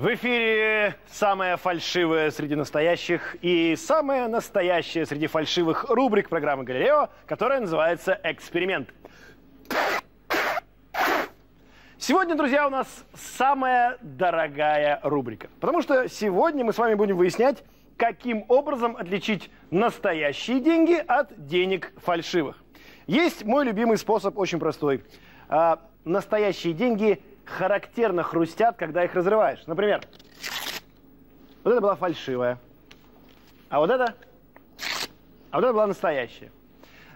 В эфире самая фальшивая среди настоящих и самая настоящая среди фальшивых рубрик программы «Галилео», которая называется «Эксперимент». Сегодня, друзья, у нас самая дорогая рубрика. Потому что сегодня мы с вами будем выяснять, каким образом отличить настоящие деньги от денег фальшивых. Есть мой любимый способ, очень простой. А, настоящие деньги характерно хрустят, когда их разрываешь. Например, вот это была фальшивая, а вот это, а вот это была настоящая.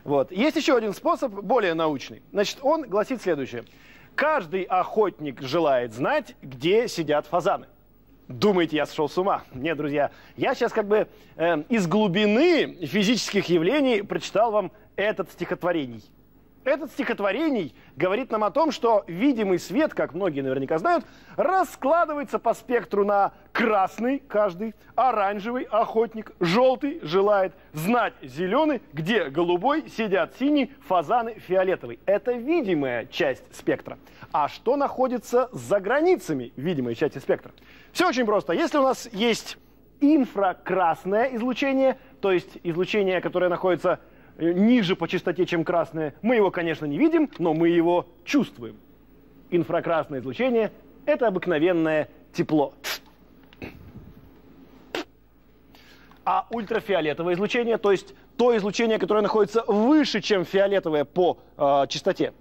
Вот. Есть еще один способ, более научный. Значит, он гласит следующее. Каждый охотник желает знать, где сидят фазаны. Думаете, я сошел с ума? Нет, друзья, я сейчас как бы э, из глубины физических явлений прочитал вам этот стихотворений. Этот стихотворений говорит нам о том, что видимый свет, как многие наверняка знают, раскладывается по спектру на красный каждый, оранжевый охотник, желтый желает знать зеленый, где голубой сидят синий, фазаны фиолетовый. Это видимая часть спектра. А что находится за границами видимой части спектра? Все очень просто. Если у нас есть инфракрасное излучение, то есть излучение, которое находится ниже по частоте, чем красное, мы его, конечно, не видим, но мы его чувствуем. Инфракрасное излучение – это обыкновенное тепло. А ультрафиолетовое излучение, то есть то излучение, которое находится выше, чем фиолетовое по э, частоте,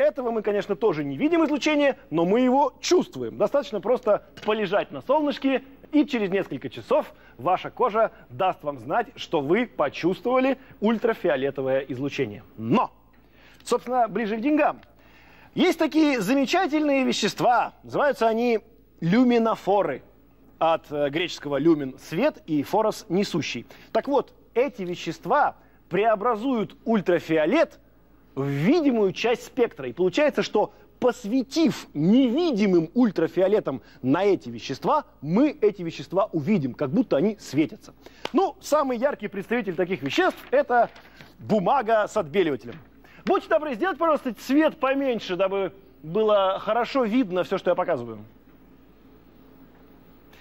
этого мы, конечно, тоже не видим излучение, но мы его чувствуем. Достаточно просто полежать на солнышке и через несколько часов ваша кожа даст вам знать, что вы почувствовали ультрафиолетовое излучение. Но, собственно, ближе к деньгам. Есть такие замечательные вещества, называются они люминофоры. От э, греческого люмин – свет и форос – несущий. Так вот, эти вещества преобразуют ультрафиолет в видимую часть спектра. И получается, что посветив невидимым ультрафиолетом на эти вещества, мы эти вещества увидим, как будто они светятся. Ну, самый яркий представитель таких веществ – это бумага с отбеливателем. Будьте добры, сделать, пожалуйста, цвет поменьше, дабы было хорошо видно все, что я показываю.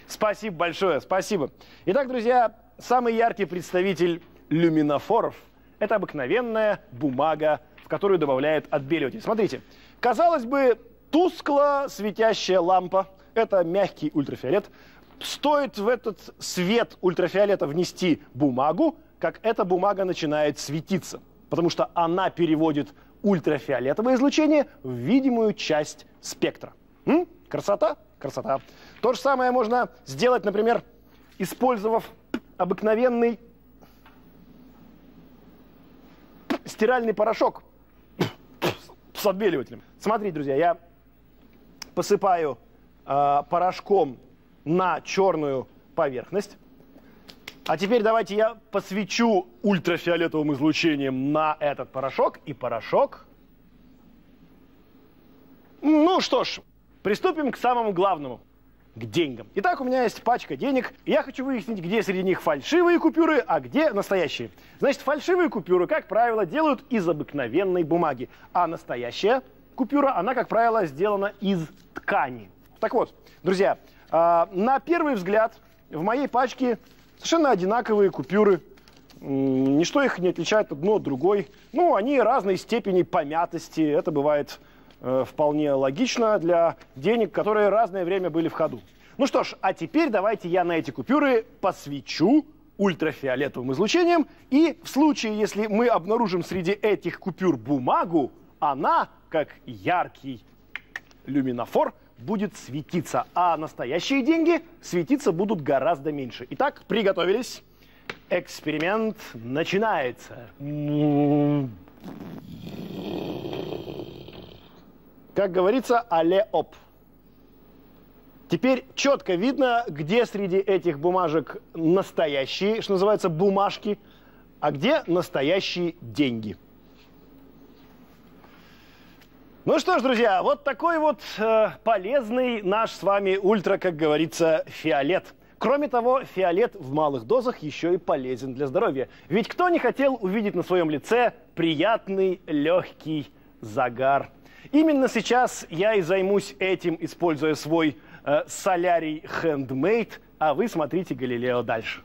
Спасибо большое, спасибо. Итак, друзья, самый яркий представитель люминофоров – это обыкновенная бумага, которую добавляют отбеливатель. Смотрите, Казалось бы, тускло светящая лампа, это мягкий ультрафиолет, стоит в этот свет ультрафиолета внести бумагу, как эта бумага начинает светиться, потому что она переводит ультрафиолетовое излучение в видимую часть спектра. М? Красота? Красота. То же самое можно сделать, например, использовав обыкновенный стиральный порошок с отбеливателем. Смотрите, друзья, я посыпаю э, порошком на черную поверхность. А теперь давайте я посвечу ультрафиолетовым излучением на этот порошок. И порошок... Ну что ж, приступим к самому главному к деньгам. Итак, у меня есть пачка денег, и я хочу выяснить, где среди них фальшивые купюры, а где настоящие. Значит, фальшивые купюры, как правило, делают из обыкновенной бумаги, а настоящая купюра, она, как правило, сделана из ткани. Так вот, друзья, а, на первый взгляд в моей пачке совершенно одинаковые купюры. Ничто их не отличает одно от другой. Ну, они разной степени помятости. Это бывает э, вполне логично для денег, которые разное время были в ходу. Ну что ж, а теперь давайте я на эти купюры посвечу ультрафиолетовым излучением, и в случае, если мы обнаружим среди этих купюр бумагу, она, как яркий люминофор, будет светиться, а настоящие деньги светиться будут гораздо меньше. Итак, приготовились. Эксперимент начинается. Как говорится, але оп. Теперь четко видно, где среди этих бумажек настоящие, что называется, бумажки, а где настоящие деньги. Ну что ж, друзья, вот такой вот э, полезный наш с вами ультра, как говорится, фиолет. Кроме того, фиолет в малых дозах еще и полезен для здоровья. Ведь кто не хотел увидеть на своем лице приятный легкий загар – Именно сейчас я и займусь этим, используя свой э, солярий а вы смотрите «Галилео» дальше.